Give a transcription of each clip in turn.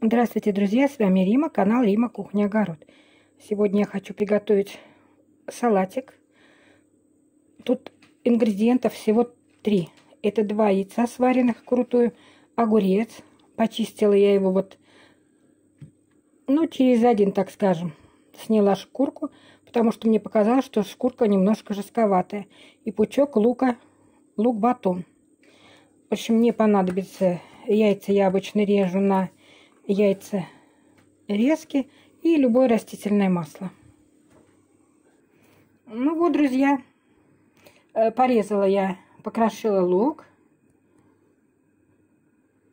Здравствуйте, друзья! С вами Рима, канал Рима Кухня Огород. Сегодня я хочу приготовить салатик. Тут ингредиентов всего три. Это два яйца сваренных крутую, огурец. Почистила я его вот, ну, через один, так скажем. Сняла шкурку, потому что мне показалось, что шкурка немножко жестковатая. И пучок лука, лук-батон. В общем, мне понадобится яйца я обычно режу на яйца резки и любое растительное масло. Ну вот, друзья, э, порезала я, покрошила лук,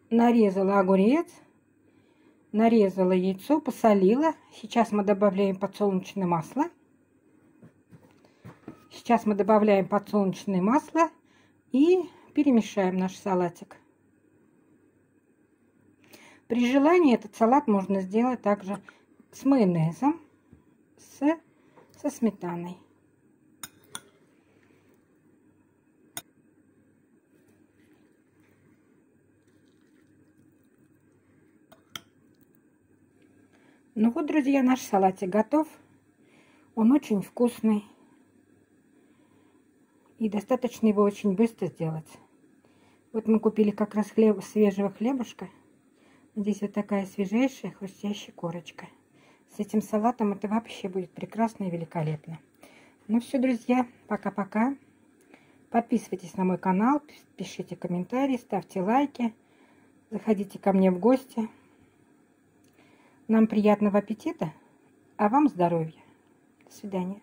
нарезала огурец, нарезала яйцо, посолила. Сейчас мы добавляем подсолнечное масло. Сейчас мы добавляем подсолнечное масло и перемешаем наш салатик. При желании этот салат можно сделать также с майонезом, с, со сметаной. Ну вот, друзья, наш салатик готов. Он очень вкусный. И достаточно его очень быстро сделать. Вот мы купили как раз хлеб, свежего хлебушка. Здесь вот такая свежайшая, хрустящая корочка. С этим салатом это вообще будет прекрасно и великолепно. Ну все, друзья, пока-пока. Подписывайтесь на мой канал, пишите комментарии, ставьте лайки. Заходите ко мне в гости. Нам приятного аппетита, а вам здоровья. До свидания.